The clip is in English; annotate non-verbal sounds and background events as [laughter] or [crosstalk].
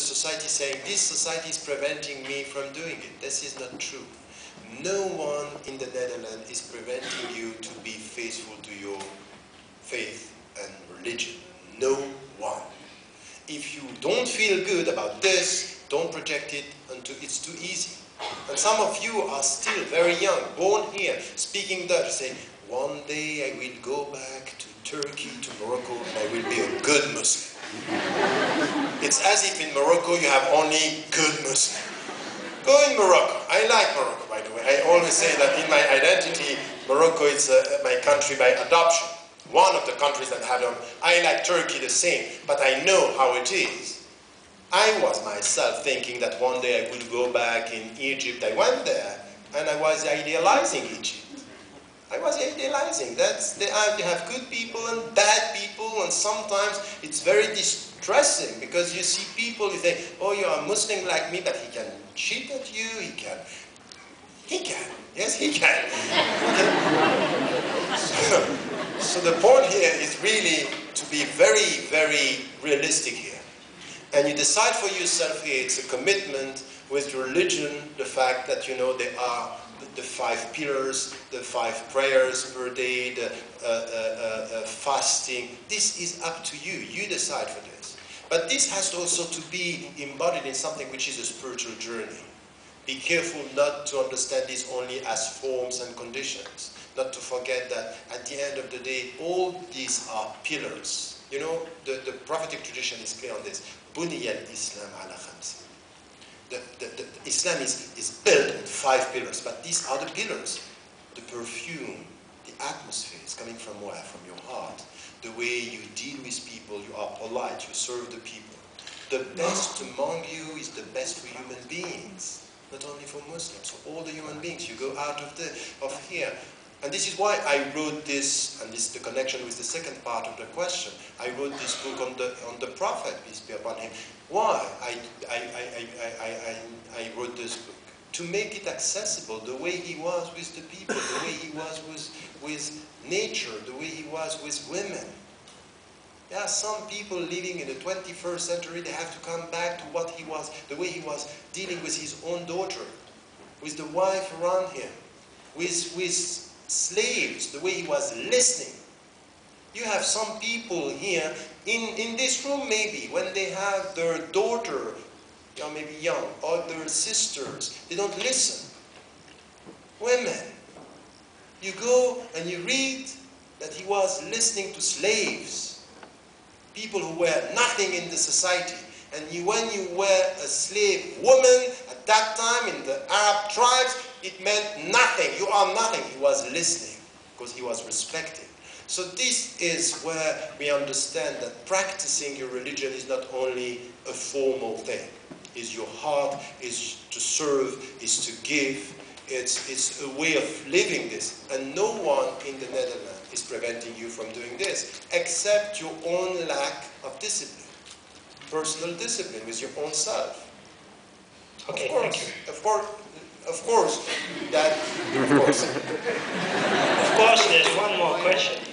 society saying, this society is preventing me from doing it. This is not true. No one in the Netherlands is preventing you to be faithful to your faith and religion. No one. If you don't feel good about this, don't project it until it's too easy. And some of you are still very young, born here, speaking Dutch, saying, one day I will go back to Turkey, to Morocco, and I will be a good Muslim. It's as if in Morocco you have only good Muslims. Go in Morocco. I like Morocco, by the way. I always say that in my identity, Morocco is uh, my country by adoption. One of the countries that have them. I like Turkey the same, but I know how it is. I was myself thinking that one day I would go back in Egypt. I went there, and I was idealizing Egypt. I was idealizing. Uh, you have good people and bad people, and sometimes it's very distressing because you see people, you think, oh, you're a Muslim like me, but he can cheat at you, he can. He can. Yes, he can. [laughs] so, so the point here is really to be very, very realistic here. And you decide for yourself here, it's a commitment with religion, the fact that, you know, there are the five pillars, the five prayers per day, the uh, uh, uh, uh, fasting. This is up to you. You decide for this. But this has also to be embodied in something which is a spiritual journey. Be careful not to understand this only as forms and conditions. Not to forget that at the end of the day, all these are pillars. You know, the, the prophetic tradition is clear on this. Buniyal Islam ala khamsin the, the, the, Islam is, is built on five pillars, but these are the pillars. The perfume, the atmosphere is coming from where? From your heart. The way you deal with people, you are polite, you serve the people. The best among you is the best for human beings, not only for Muslims, for all the human beings. You go out of, the, of here. And this is why I wrote this, and this is the connection with the second part of the question. I wrote this book on the, on the Prophet, peace be upon him. Why I, I, I, I, I, I wrote this book? To make it accessible, the way he was with the people, the way he was with, with nature, the way he was with women. There are some people living in the 21st century, they have to come back to what he was, the way he was dealing with his own daughter, with the wife around him, with, with slaves, the way he was listening. You have some people here in, in this room maybe, when they have their daughter, you know, maybe young, or their sisters, they don't listen. Women, you go and you read that he was listening to slaves, people who were nothing in the society. And you, when you were a slave woman at that time in the Arab tribes, it meant nothing. You are nothing. He was listening because he was respected. So this is where we understand that practicing your religion is not only a formal thing. Is your heart, is to serve, is to give. It's, it's a way of living this. And no one in the Netherlands is preventing you from doing this, except your own lack of discipline. Personal discipline with your own self. Okay, of course, thank you. Of course, of course, that, of course. Of course, there's one more question.